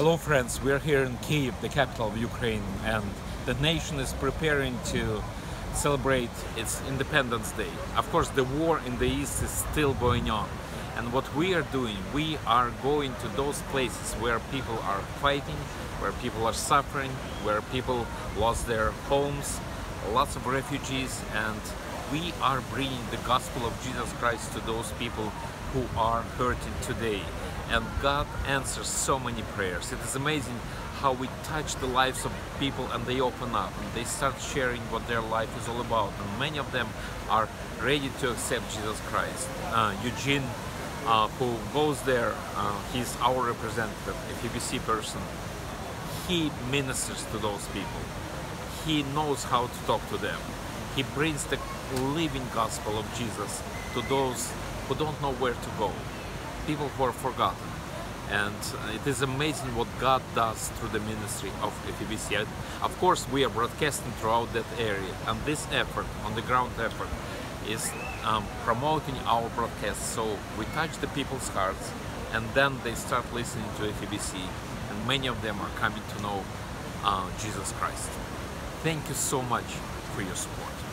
Hello friends, we are here in Kiev, the capital of Ukraine, and the nation is preparing to celebrate its Independence Day. Of course, the war in the east is still going on. And what we are doing, we are going to those places where people are fighting, where people are suffering, where people lost their homes, lots of refugees, and we are bringing the gospel of Jesus Christ to those people who are hurting today. And God answers so many prayers. It is amazing how we touch the lives of people and they open up and they start sharing what their life is all about. And many of them are ready to accept Jesus Christ. Uh, Eugene, uh, who goes there, uh, he's our representative, a FEBC person. He ministers to those people. He knows how to talk to them. He brings the living gospel of Jesus to those who don't know where to go, people who are forgotten. And it is amazing what God does through the ministry of FEBC. Of course, we are broadcasting throughout that area, and this effort, on the ground effort, is um, promoting our broadcast. So we touch the people's hearts, and then they start listening to FEBC, and many of them are coming to know uh, Jesus Christ. Thank you so much for your support.